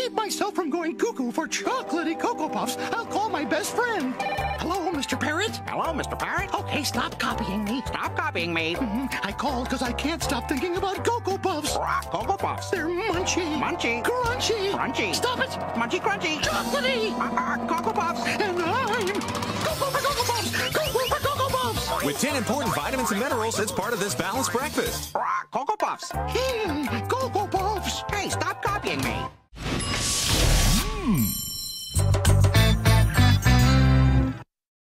keep myself from going cuckoo for chocolatey Cocoa Puffs, I'll call my best friend. Hello, Mr. Parrot. Hello, Mr. Parrot. Okay, stop copying me. Stop copying me. Mhm, I called because I can't stop thinking about Cocoa Puffs. Rock Cocoa Puffs. They're munchy. Munchy. Crunchy. Crunchy. Stop it. Munchy Crunchy. Chocolatey. Uh, uh, Cocoa Puffs. And I'm Cocoa for Cocoa Puffs. Cocoa for Cocoa Puffs. With 10 important vitamins and minerals, it's part of this balanced breakfast. Rock Cocoa Puffs. Mm, Cocoa